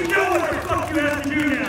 You know what the fuck you have to do now.